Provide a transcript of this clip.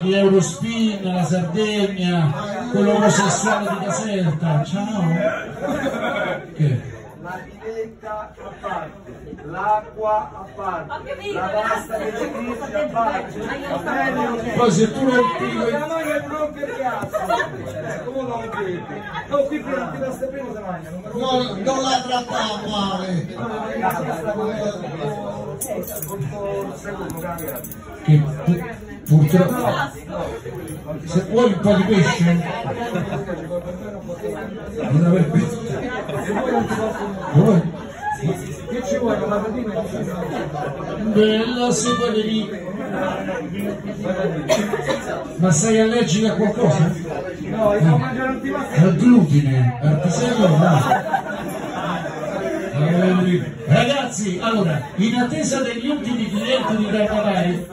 di Eurospin, la Sardegna, quello omosessuale di Caserta, ciao. Che? La villetta a parte, l'acqua a parte, la pasta delle crisi a parte. Poi se tu non ti... La maglia è proprio cazzo. Come lo vedi? No, qui per ti pasta prima si mangia. Non, non la trattavo male. Che purtroppo... Se vuoi un po' di pesce? Non aver pesce. Vuoi? Che ci vuole? La patatina Bella sopa di rico. Ma sei allergica a qualcosa? No, devo mangiare un. Al glutine? Al pisello? No. Ragazzi, allora, in attesa degli ultimi clienti di Carnavale,